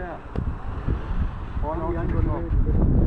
Yeah. All, All we